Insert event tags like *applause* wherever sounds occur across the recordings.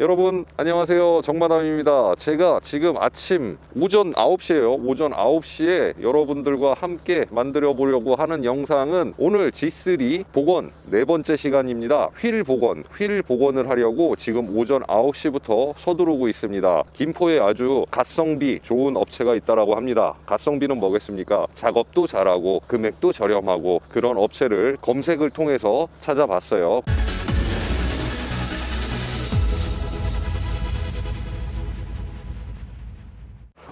여러분 안녕하세요. 정마담입니다. 제가 지금 아침 오전 9시에요. 오전 9시에 여러분들과 함께 만들어 보려고 하는 영상은 오늘 G3 복원 네 번째 시간입니다. 휠 복원 휠 복원을 하려고 지금 오전 9시부터 서두르고 있습니다. 김포에 아주 가성비 좋은 업체가 있다라고 합니다. 가성비는 뭐겠습니까? 작업도 잘하고 금액도 저렴하고 그런 업체를 검색을 통해서 찾아봤어요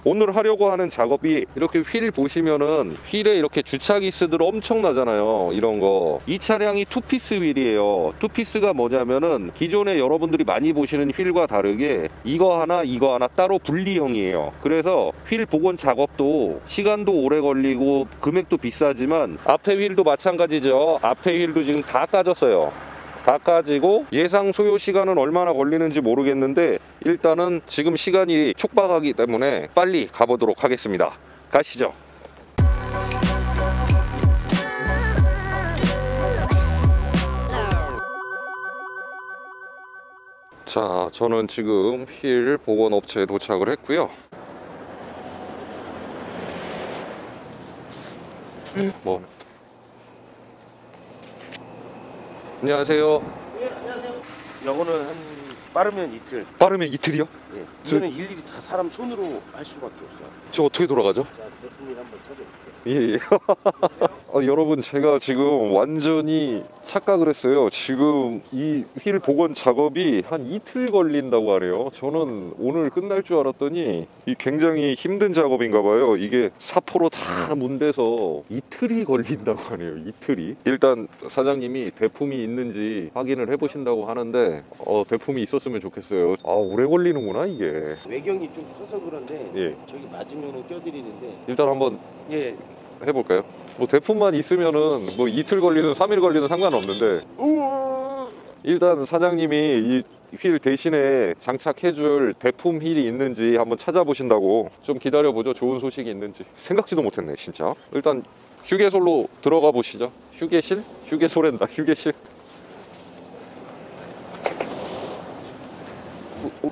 오늘 하려고 하는 작업이 이렇게 휠 보시면은 휠에 이렇게 주차기스들 엄청나잖아요. 이런 거 이 차량이 투피스 휠이에요. 투피스가 뭐냐면은 기존에 여러분들이 많이 보시는 휠과 다르게 이거 하나 이거 하나 따로 분리형이에요. 그래서 휠 복원 작업도 시간도 오래 걸리고 금액도 비싸지만 앞에 휠도 마찬가지죠. 앞에 휠도 지금 다 까졌어요 다 까지고 예상 소요 시간은 얼마나 걸리는지 모르겠는데 일단은 지금 시간이 촉박하기 때문에 빨리 가보도록 하겠습니다. 가시죠. 자, 저는 지금 휠 복원 업체에 도착을 했고요. 뭐 안녕하세요. 네, 안녕하세요. 요거는 한 빠르면 이틀. 빠르면 이틀이요? 예. 저- 이거는 일일이 다 사람 손으로 할 수밖에 없어요. 저 어떻게 돌아가죠? 자, 대품일 한번 찾아볼게요. 예, 예. *laughs* 아, 여러분, 제가 지금 완전히 착각을 했어요. 지금 이 휠 복원 작업이 한 이틀 걸린다고 하네요. 저는 오늘 끝날 줄 알았더니 이 굉장히 힘든 작업인가 봐요. 이게 사포로 다 문대서 이틀이 걸린다고 하네요. 이틀이. 일단 사장님이 대품이 있는지 확인을 해보신다고 하는데 어, 대품이 있었으면 좋겠어요. 아, 오래 걸리는구나, 이게. 외경이 좀 커서 그런데 예. 저기 맞으면은 껴드리는데 일단 한번 예. 해볼까요? 뭐 대품만 있으면은 뭐 이틀 걸리든 3일 걸리든 상관없는데 일단 사장님이 이 휠 대신에 장착해줄 대품 휠이 있는지 한번 찾아보신다고 좀 기다려보죠 좋은 소식이 있는지 생각지도 못했네 진짜 일단 휴게소로 들어가 보시죠 휴게실? 휴게소랜다 *laughs* 휴게실 오, 오.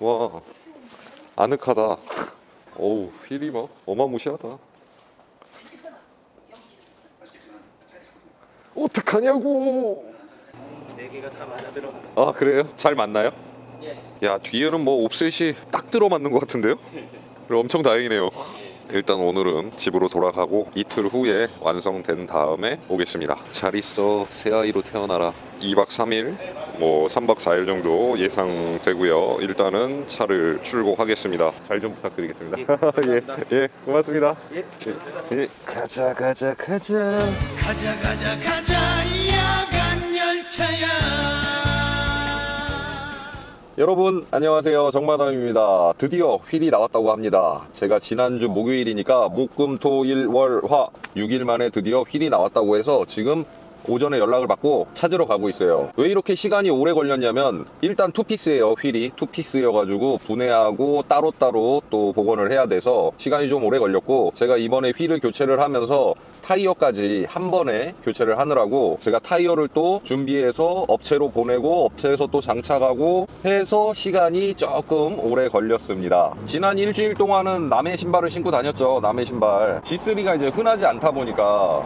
와 아늑하다 어우 휠이 막 어마무시하다 어떡하냐고 네 개가 다 맞아 들어가. 아 그래요? 잘 맞나요? 예. 야 뒤에는 뭐 옵셋이 딱 들어맞는 것 같은데요? 그래, 엄청 다행이네요 일단 오늘은 집으로 돌아가고 이틀 후에 완성된 다음에 오겠습니다. 잘 있어. 새아이로 태어나라. 2박 3일 뭐 3박 4일 정도 예상되고요. 일단은 차를 출고하겠습니다. 잘 좀 부탁드리겠습니다. *laughs* 예, 예 고맙습니다. 예. 예, 예. 가자 가자 가자. 가자 가자 가자. 야간 열차야 여러분 안녕하세요. 정마담입니다. 드디어 휠이 나왔다고 합니다. 제가 지난주 목요일이니까 목금토일월화 6일 만에 드디어 휠이 나왔다고 해서 지금 오전에 연락을 받고 찾으러 가고 있어요 왜 이렇게 시간이 오래 걸렸냐면 일단 투피스예요 휠이 투피스여가지고 분해하고 따로따로 또 복원을 해야 돼서 시간이 좀 오래 걸렸고 제가 이번에 휠을 교체를 하면서 타이어까지 한 번에 교체를 하느라고 제가 타이어를 또 준비해서 업체로 보내고 업체에서 또 장착하고 해서 시간이 조금 오래 걸렸습니다. 지난 일주일 동안은 남의 신발을 신고 다녔죠. 남의 신발. G3가 이제 흔하지 않다 보니까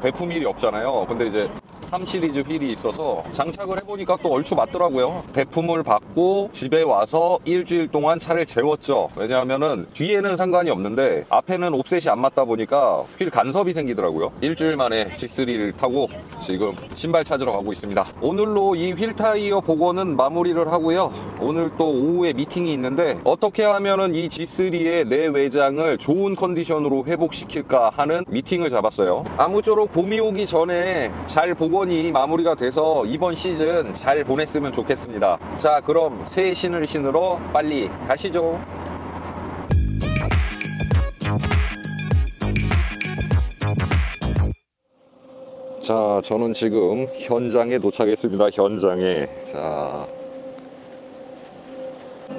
대품 휠이 없잖아요. 근데 이제 3 시리즈 휠이 있어서 장착을 해보니까 또 얼추 맞더라고요. 대품을 받고 집에 와서 일주일 동안 차를 재웠죠. 왜냐하면은 뒤에는 상관이 없는데 앞에는 옵셋이 안 맞다 보니까 휠 간섭이 생기더라고요. 일주일 만에 Z3를 타고 지금 신발 찾으러 가고 있습니다. 오늘로 이 휠 타이어 복원은 마무리를 하고요. 오늘 또 오후에 미팅이 있는데 어떻게 하면은 이 Z3의 내 외장을 좋은 컨디션으로 회복시킬까 하는 미팅을 잡았어요. 아무쪼록 봄이 오기 전에 잘 복원 이 마무리가 돼서 이번 시즌 잘 보냈으면 좋겠습니다. 자, 그럼 새 신을 신으러 빨리 가시죠. 자, 저는 지금 현장에 도착했습니다. 현장에. 자.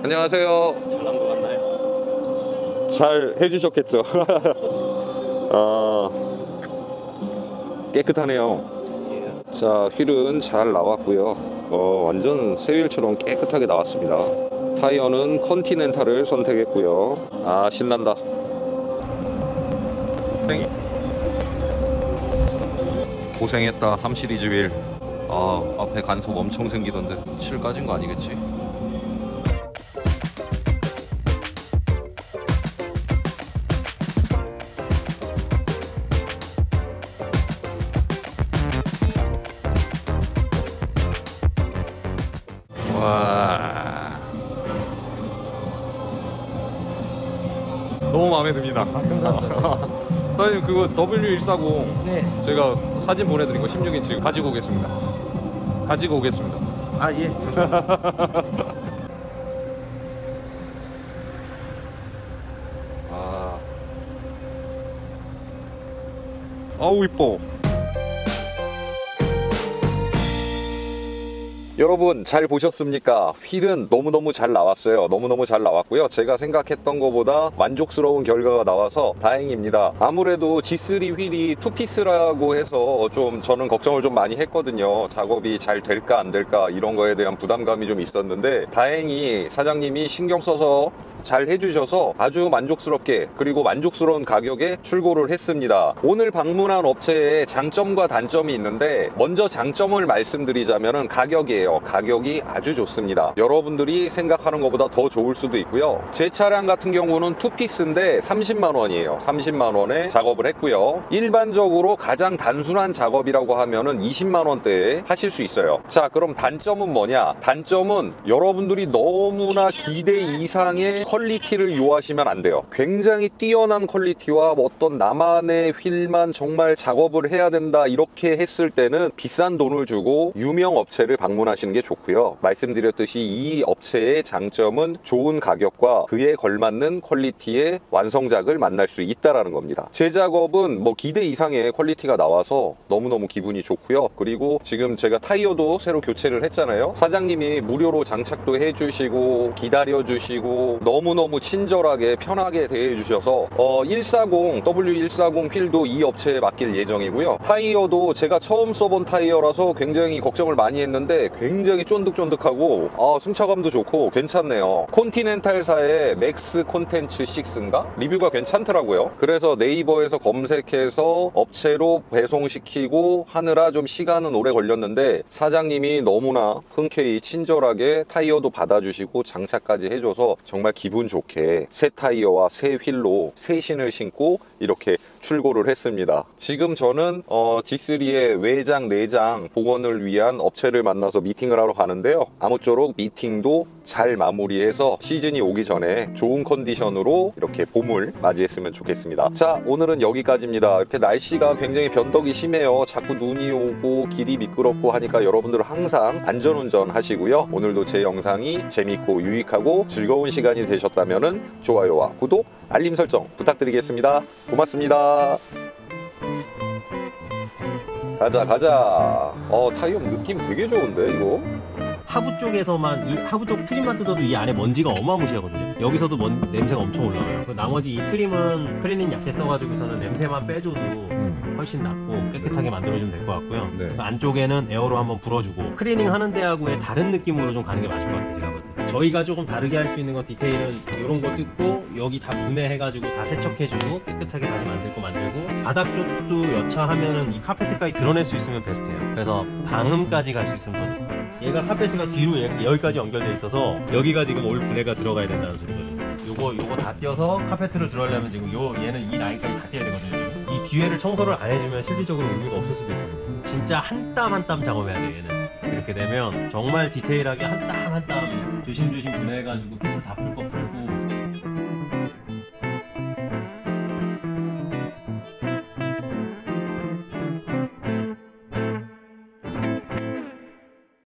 안녕하세요. 잘난 거 같나요? 잘 해주셨겠죠? *laughs* 아, 깨끗하네요. 자, 휠은 잘 나왔고요. 어, 완전 새 휠처럼 깨끗하게 나왔습니다. 타이어는 컨티넨탈을 선택했고요. 아, 신난다. 고생했다. 3 시리즈 휠. 아, 앞에 간섭 엄청 생기던데. 실 까진 거 아니겠지? 마음에 듭니다. 감사합니다. *laughs* 사장님 그거 W140 네. 제가 사진 보내드린 거 16인치 가지고 오겠습니다. 가지고 오겠습니다. 아 예. *laughs* 아. 아우 이뻐. 여러분 잘 보셨습니까? 휠은 너무너무 잘 나왔어요. 너무너무 잘 나왔고요. 제가 생각했던 것보다 만족스러운 결과가 나와서 다행입니다. 아무래도 G3 휠이 투피스라고 해서 좀 저는 걱정을 좀 많이 했거든요. 작업이 잘 될까 안 될까 이런 거에 대한 부담감이 좀 있었는데 다행히 사장님이 신경 써서 잘 해주셔서 아주 만족스럽게 그리고 만족스러운 가격에 출고를 했습니다. 오늘 방문한 업체에 장점과 단점이 있는데 먼저 장점을 말씀드리자면 가격이에요. 가격이 아주 좋습니다. 여러분들이 생각하는 것보다 더 좋을 수도 있고요. 제 차량 같은 경우는 투피스인데 30만 원이에요. 30만 원에 작업을 했고요. 일반적으로 가장 단순한 작업이라고 하면은 20만 원대에 하실 수 있어요. 자, 그럼 단점은 뭐냐? 단점은 여러분들이 너무나 기대 이상의 퀄리티를 요하시면 안 돼요. 굉장히 뛰어난 퀄리티와 어떤 나만의 휠만 정말 작업을 해야 된다 이렇게 했을 때는 비싼 돈을 주고 유명 업체를 방문하시는 게 좋고요. 말씀드렸듯이 이 업체의 장점은 좋은 가격과 그에 걸맞는 퀄리티의 완성작을 만날 수 있다라는 겁니다. 제 작업은 뭐 기대 이상의 퀄리티가 나와서 너무너무 기분이 좋고요. 그리고 지금 제가 타이어도 새로 교체를 했잖아요. 사장님이 무료로 장착도 해주시고 기다려주시고 너무 너무 친절하게 편하게 대해주셔서 어, 140 W140 휠도 이 업체에 맡길 예정이고요. 타이어도 제가 처음 써본 타이어라서 굉장히 걱정을 많이 했는데 굉장히 쫀득쫀득하고 아, 승차감도 좋고 괜찮네요. 콘티넨탈사의 맥스 콘택트 6인가 리뷰가 괜찮더라고요. 그래서 네이버에서 검색해서 업체로 배송시키고 하느라 좀 시간은 오래 걸렸는데 사장님이 너무나 흔쾌히 친절하게 타이어도 받아주시고 장착까지 해줘서 정말 기분 좋게 새 타이어와 새 휠로 새 신을 신고 이렇게 출고를 했습니다. 지금 저는 어, G3의 외장, 내장 복원을 위한 업체를 만나서 미팅을 하러 가는데요. 아무쪼록 미팅도 잘 마무리해서 시즌이 오기 전에 좋은 컨디션으로 이렇게 봄을 맞이했으면 좋겠습니다. 자, 오늘은 여기까지입니다. 이렇게 날씨가 굉장히 변덕이 심해요. 자꾸 눈이 오고 길이 미끄럽고 하니까 여러분들 항상 안전운전 하시고요. 오늘도 제 영상이 재밌고 유익하고 즐거운 시간이 되셨다면 좋아요와 구독, 알림 설정 부탁드리겠습니다. 고맙습니다. 가자 가자. 어 타이어 느낌 되게 좋은데 이거. 하부 쪽에서만 이 하부 쪽 trim만 뜯어도 이 안에 먼지가 어마무시하거든요. 여기서도 먼, 냄새가 엄청 올라와요. 그 나머지 이 trim은 크리닝 약재 써가지고서는 냄새만 빼줘도 훨씬 낫고 깨끗하게 만들어주면 될 것 같고요. 네. 그 안쪽에는 에어로 한번 불어주고 크리닝 하는 데하고의 다른 느낌으로 좀 가는 게 맞을 것 같아요. 제가 볼 때. 저희가 조금 다르게 할 수 있는 건 디테일은 이런 거 뜯고 여기 다 분해해가지고 다 세척해주고 깨끗하게 다시 만들 거 만들고 바닥 쪽도 여차하면은 이 카페트까지 드러낼 수 있으면 베스트예요. 그래서 방음까지 갈 수 있으면 더 좋고. 얘가 카페트가 뒤로 얘- 여기까지 연결돼 있어서 여기가 지금 all 분해가 들어가야 된다는 소리거든요. 요거 요거 다 띄어서 카페트를 들어가려면 지금 요 얘는 이 라인까지 다 띄어야 되거든요. 이 뒤에를 청소를 안 해주면 실질적으로 의미가 없을 수도 있거든요. 진짜 한 땀 한 땀 작업해야 돼요 얘는. 이렇게 되면 정말 디테일하게 한 땀 한 땀 조심조심 분해해가지고 피스 다 풀 거 풀고